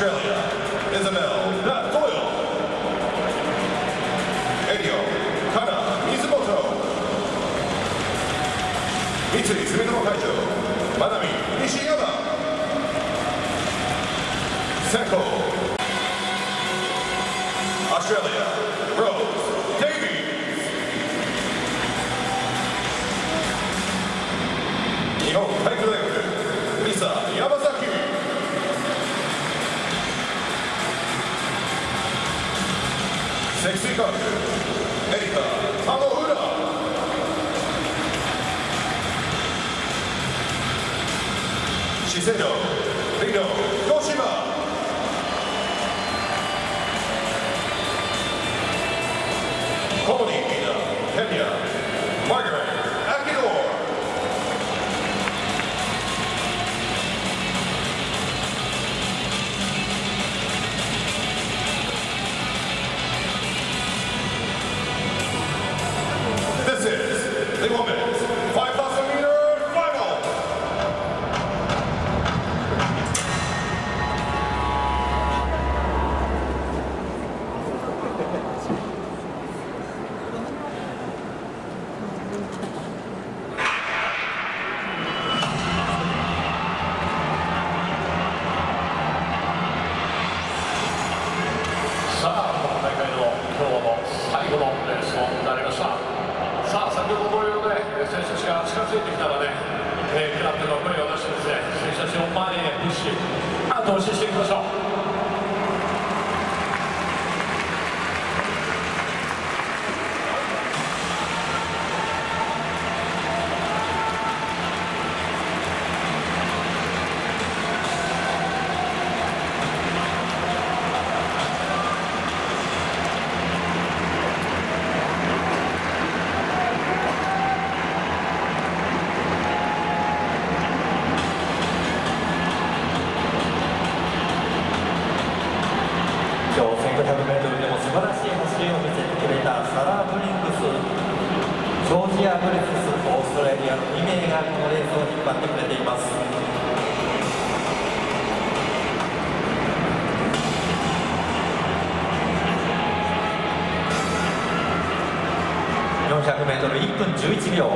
Australia, Isabel Doyle. Edio Kana Mizumoto. Mitsui Sumitomo Kaijo, Manami Nishiyama. Senko. Australia, Rose Davies. 日本体育大学、ミサ山崎。積水化学、エリカ田野浦。資生堂、リード、となりました」さあ先ほど同様で選手たちが近づいてきたらね、えー、クラブの声を出してですね選手たちを前へプッシュ後押ししていきましょう。11秒。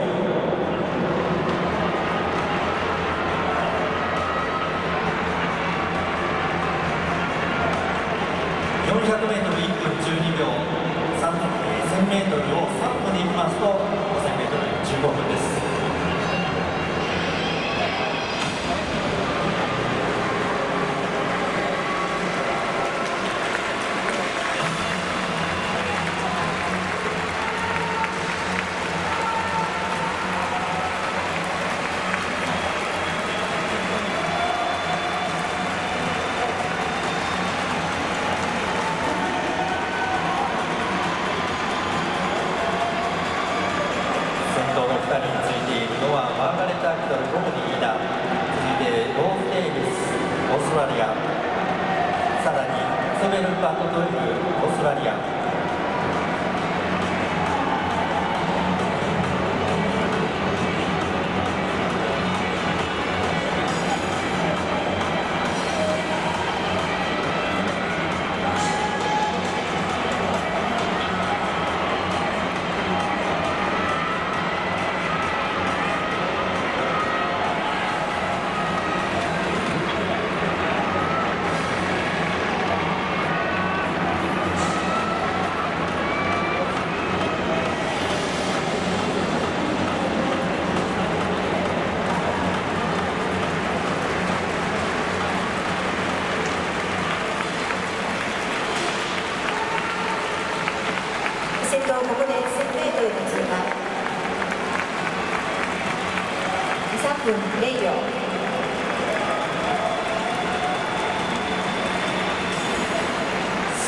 分0秒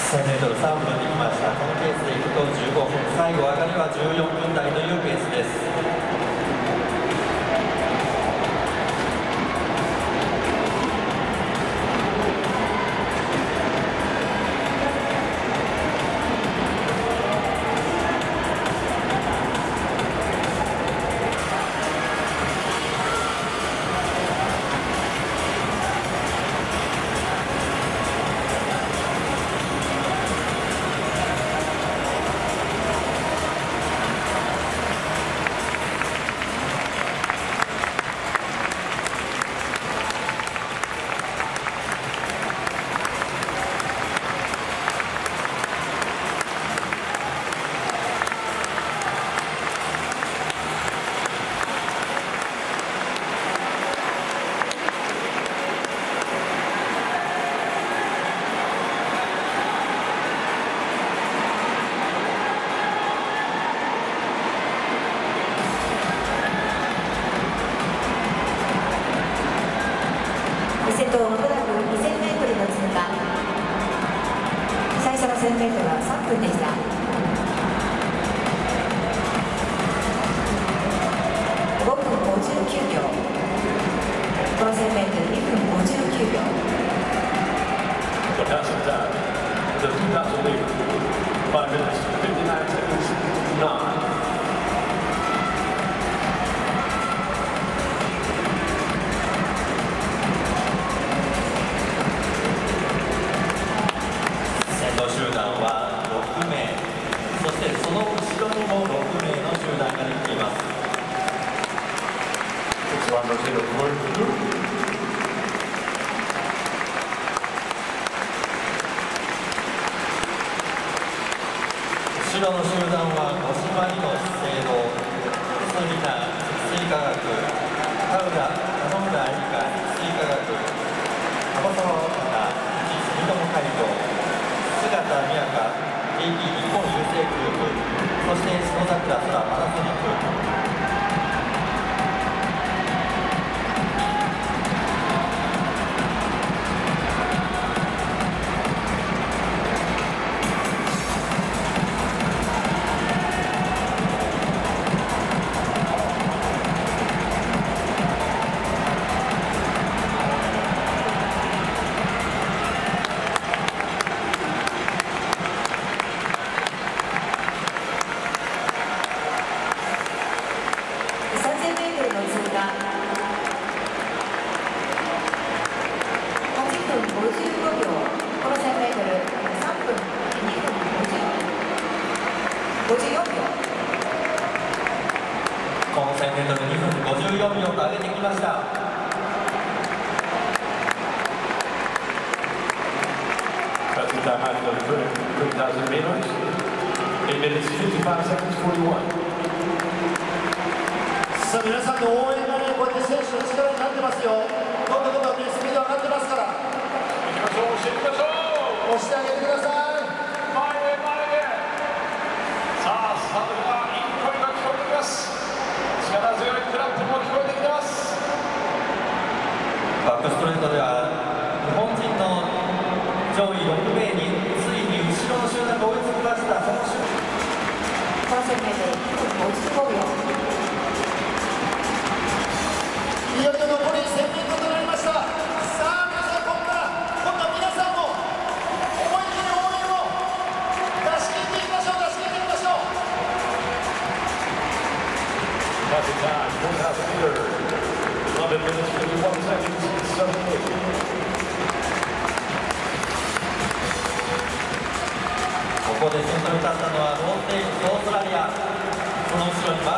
1000メートル3分できました。このペースでいくと15分。最後上がりは14分台というペースです。分でした。後ろの集団は五島にの資生堂杉田積水化学田浦田村愛花積水化学樺沢若田住友海上姿宮香 AP 日本郵政グループそして篠桜空パナソニこの 1000m2 分54秒と上げてきました Passing time out of the 3,000 meters. 8 minutes 55 seconds 41. さあ皆さんの応援がねこうやって選手の力になってますよどんどんどんどんねスピード上がってますから行きましょう、押していきましょう押してあげてください前へ前へさあスタートからいい声が聞こえてきます力強いクラップも聞こえてきてますバックストレートでは日本人の上位6名についに後ろの集団が追いつきましたその瞬この1000メートル2分55秒いよいよ残り1000メートルとなりましたさあ皆さんここから今度は皆さんも思い切り応援を出し切っていきましょう出し切っていきましょう Passing time 4,000 meters 11 minutes 51 seconds 78ここで先頭に立ったのはローテインオーストラリアその後ろにこ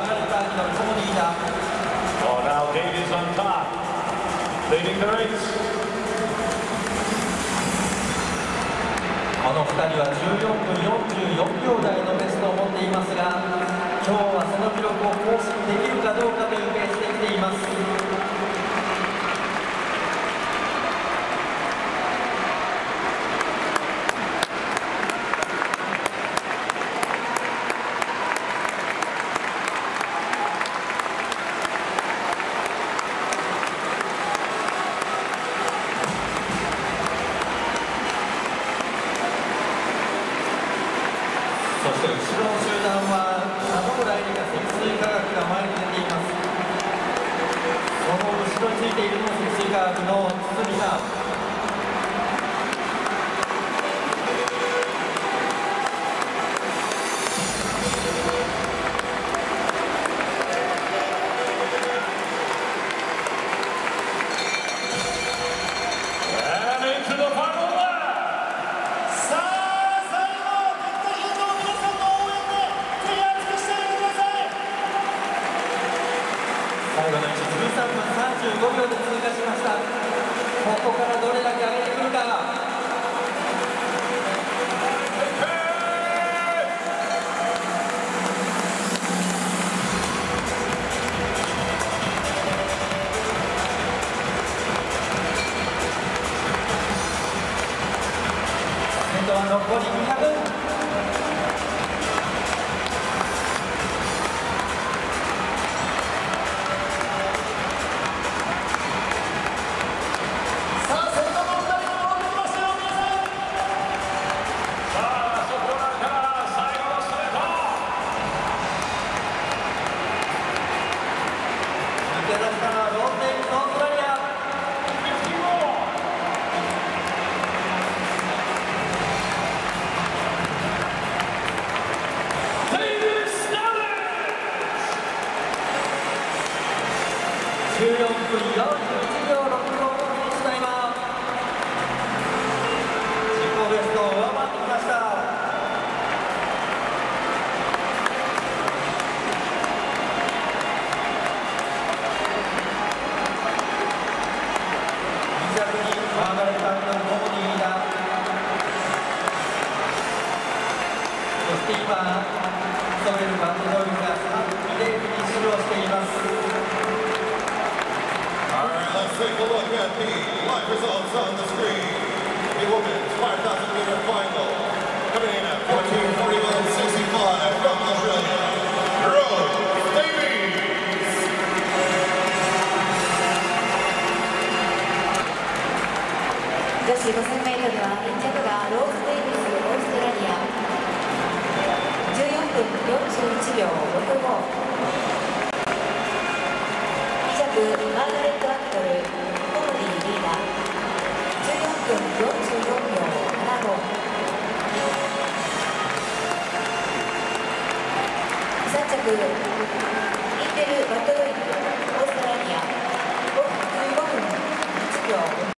の2人は14分44秒台のベストを持っていますが今日はその記録を更新できるかどうかというペースで来ていますそして後ろの集団は田村愛理が積水化学が前に出ていますその後ろについているのも積水化学の堤さん５秒で通過しました。ここからどれだけ上げてくるか。先頭は残り200 results on the screen. The women's 5,000 meter final, coming in at 14.41.65 from Australia, Rose Davies. 女子 5000m では1着がローズ・デイビス、オーストラリア。14分41秒65。2着く